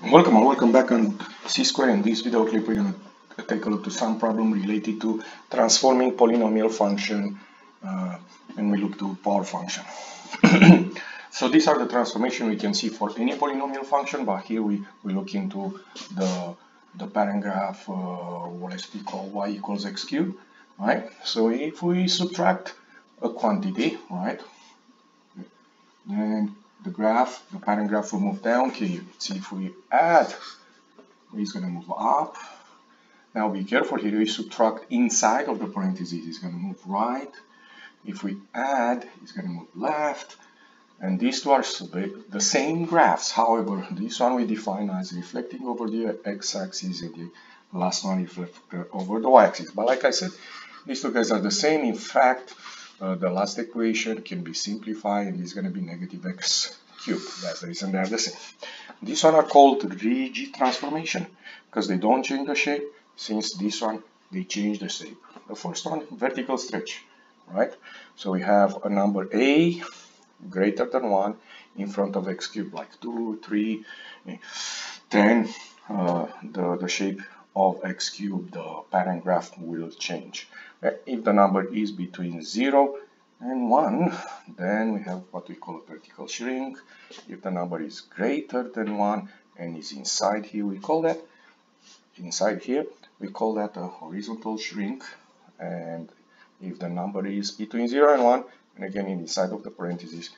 Welcome and welcome back on C-Square. In this video clip, we're going to take a look to some problem related to transforming polynomial function uh, and we look to power function. so these are the transformation we can see for any polynomial function, but here we, we look into the, the parent graph, uh, what is it called, y equals x cubed, right? So if we subtract a quantity, right, and the graph, the parent graph will move down. You see if we add, it's going to move up. Now be careful here, we subtract inside of the parentheses, it's going to move right. If we add, it's going to move left. And these two are the same graphs. However, this one we define as reflecting over the x-axis and the last one reflecting over the y-axis. But like I said, these two guys are the same. In fact, uh, the last equation can be simplified and it's going to be negative x cubed. That's the reason they are the same. These one are called rigid transformation because they don't change the shape. Since this one, they change the shape. The first one, vertical stretch, right? So we have a number a greater than 1 in front of x cubed, like 2, 3, 10. Uh, the, the shape of x cubed, the parent graph will change. Uh, if the number is between 0 and 1, then we have what we call a vertical shrink. If the number is greater than 1 and is inside here, we call that, inside here, we call that a horizontal shrink. And if the number is between 0 and 1, and again inside of the parentheses,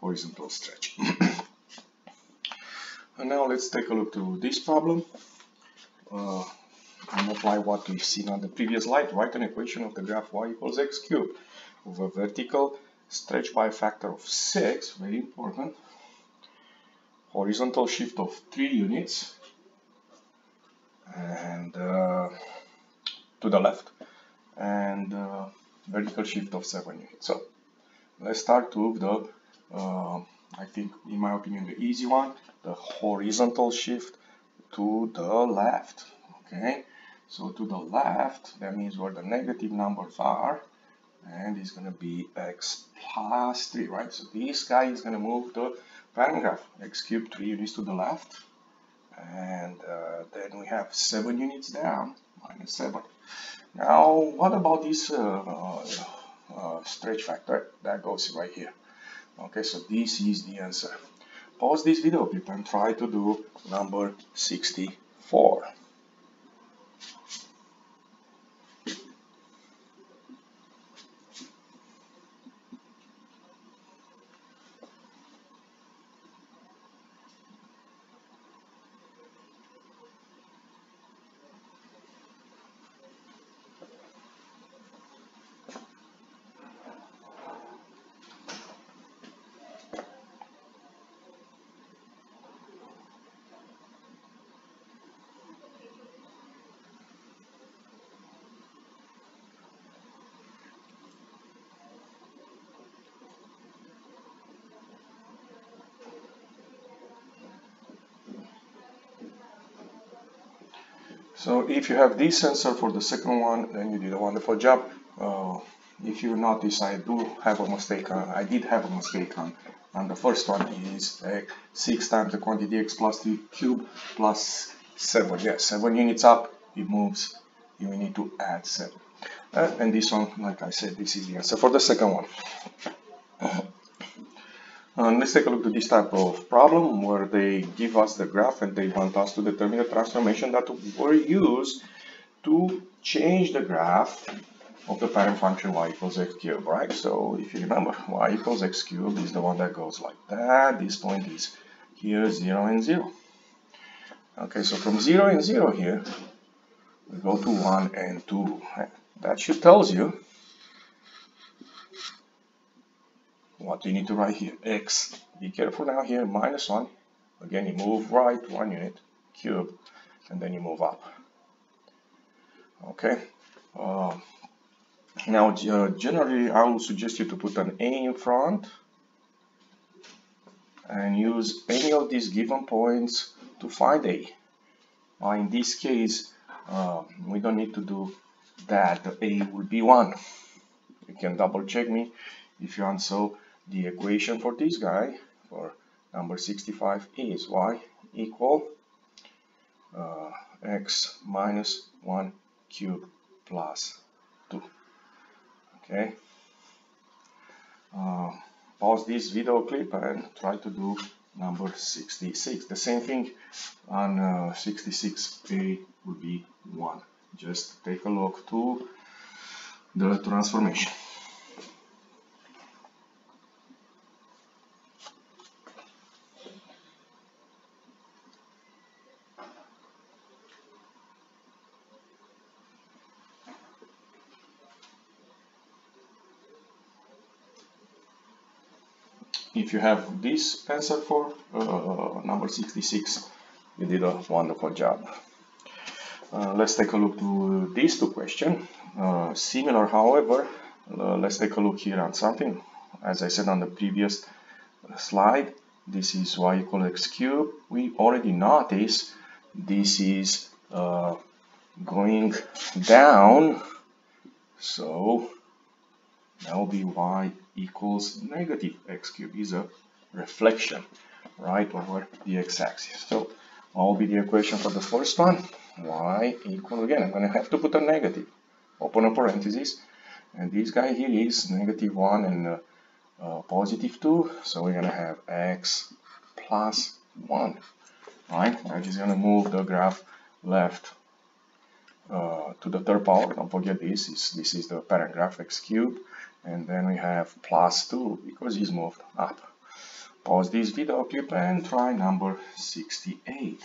horizontal stretch. and now let's take a look to this problem. Uh, apply what we've seen on the previous slide. Write an equation of the graph y equals x cubed a vertical stretch by a factor of 6, very important, horizontal shift of 3 units, and uh, to the left, and uh, vertical shift of 7 units. So let's start with the, uh, I think in my opinion, the easy one, the horizontal shift to the left, okay? So to the left, that means where the negative numbers are, and it's going to be x plus 3, right? So this guy is going to move the graph, x cubed 3 units to the left, and uh, then we have 7 units down, minus 7. Now, what about this uh, uh, stretch factor? That goes right here. Okay, so this is the answer. Pause this video clip and try to do number 64. So if you have this sensor for the second one, then you did a wonderful job. Uh, if you notice, I do have a mistake. I did have a mistake on, on the first one is uh, 6 times the quantity x plus 3 cube plus 7. Yes, 7 units up, it moves. You need to add 7. Uh, and this one, like I said, this is the answer for the second one. And let's take a look at this type of problem where they give us the graph and they want us to determine the transformation that were used to change the graph of the parent function y equals x cubed, right? So if you remember, y equals x cubed is the one that goes like that. This point is here 0 and 0. Okay, so from 0 and 0 here, we go to 1 and 2. That should tells you what do you need to write here? X. Be careful now here. Minus 1 again you move right one unit cube and then you move up. Okay. Uh, now uh, generally I will suggest you to put an a in front and use any of these given points to find a. Uh, in this case uh, we don't need to do that. The a will be 1 you can double check me if you want so the equation for this guy, for number 65, is y equal uh, x minus 1 cube plus 2 okay. Uh, pause this video clip and try to do number 66 the same thing on uh, 66a would be 1 just take a look to the transformation if you have this answer for uh, number 66 you did a wonderful job. Uh, let's take a look to these two questions. Uh, similar however uh, let's take a look here on something. As I said on the previous slide this is y equals x cube we already noticed this is uh, going down. So that will be y equals negative x cubed is a reflection right over the x-axis. So what will be the equation for the first one? y equal again, I'm going to have to put a negative, open a parenthesis, and this guy here is negative 1 and uh, uh, positive 2, so we're going to have x plus 1, right? I'm just going to move the graph left uh, to the third power, don't forget this, is, this is the parent graph x cubed, and then we have plus 2 because he's moved up. Pause this video clip and try number 68.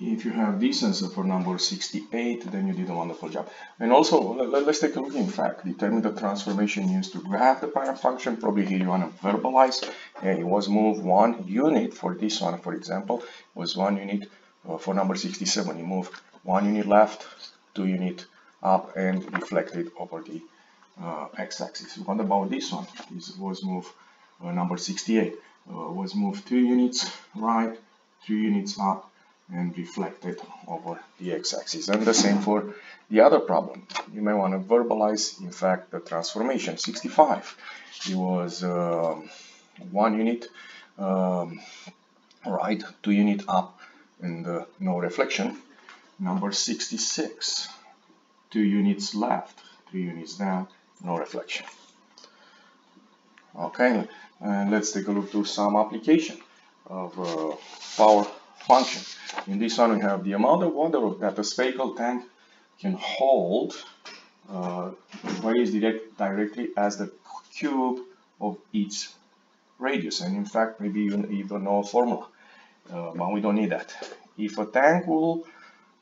If you have this answer for number 68 then you did a wonderful job. And also let, us take a look in fact determine the transformation used to graph the parent function. Probably here you want to verbalize it was moved one unit for this one for example was one unit uh, for number 67 you move one unit left two unit up and reflected over the uh, x-axis. What about this one? This was moved uh, number 68 uh, was moved two units right two units up and reflected over the x-axis. And the same for the other problem. You may want to verbalize, in fact, the transformation. 65, it was um, one unit, um, right, two unit up and uh, no reflection. Number 66, two units left, three units down, no reflection. Okay, and let's take a look to some application of uh, power function. In this one, we have the amount of water that a spherical tank can hold uh, varies direct, directly as the cube of its radius. And in fact, maybe you even know a formula, uh, but we don't need that. If a tank will,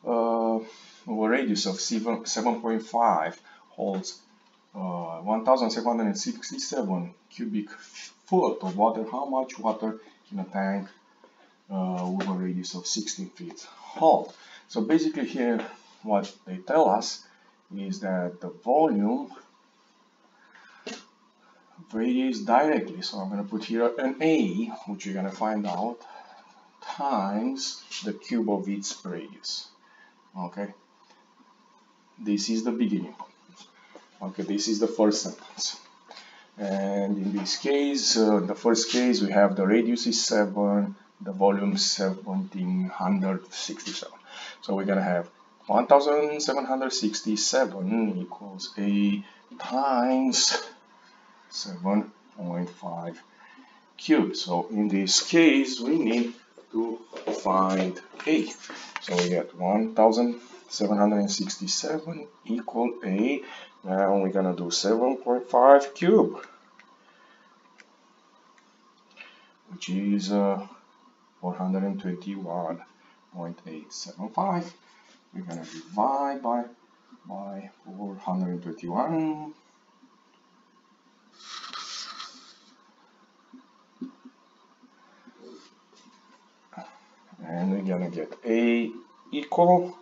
uh, a radius of 7.5 holds uh, 1767 cubic foot of water, how much water in a tank uh, with a radius of 16 feet hold. So basically here what they tell us is that the volume varies directly. So I'm going to put here an A, which you're going to find out, times the cube of its radius. Okay, this is the beginning. Okay, this is the first sentence. And in this case, uh, the first case, we have the radius is 7, the volume 1767. So we're gonna have 1767 equals A times 7.5 cubed. So in this case, we need to find A. So we get 1767 equal A. Now we're gonna do 7.5 cube, which is uh, 421.875. We're going to divide by, by 421. And we're going to get A equal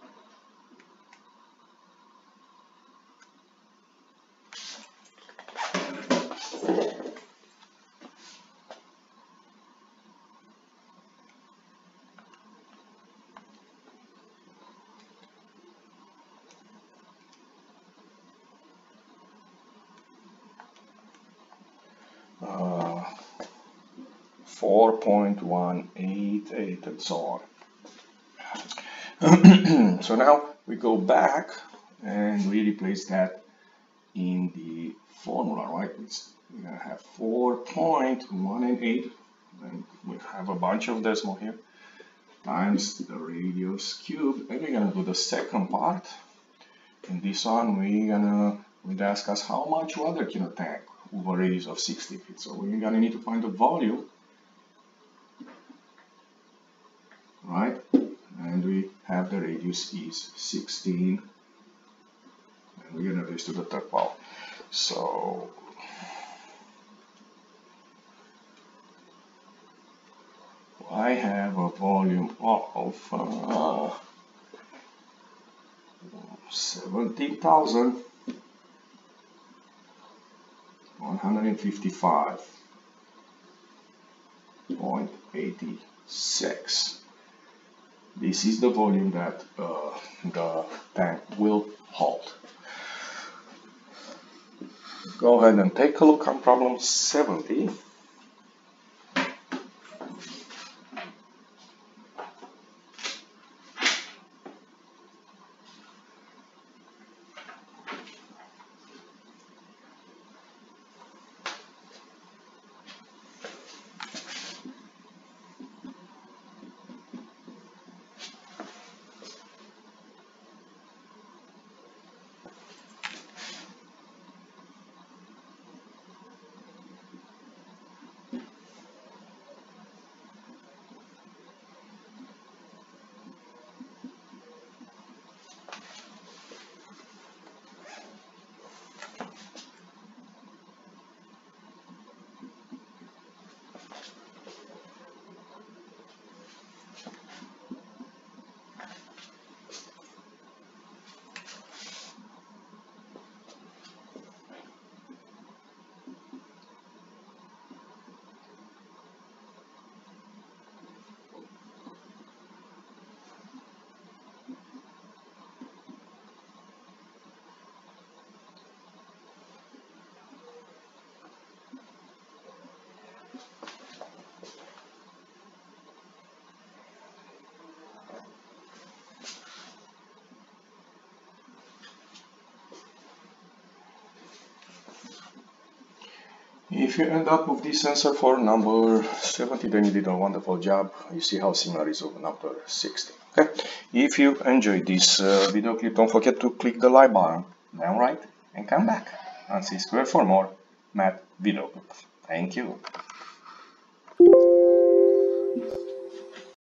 4.188 and so on. so now we go back and we replace that in the formula, right? It's, we're gonna have 4.188 and we have a bunch of decimal here times the radius cubed, and we're gonna do the second part in this one we're gonna would ask us how much water can a tank with a radius of 60 feet so we're gonna need to find the volume right? And we have the radius is 16 and we're gonna raise to the third power. So I have a volume of uh, 17,000 155.86 this is the volume that uh, the tank will hold go ahead and take a look on problem 70 If you end up with this answer for number 70, then you did a wonderful job. You see how similar is with number 60. Okay. If you enjoyed this uh, video clip, don't forget to click the like button down right and come back and C-Square for more math video. Clips. Thank you.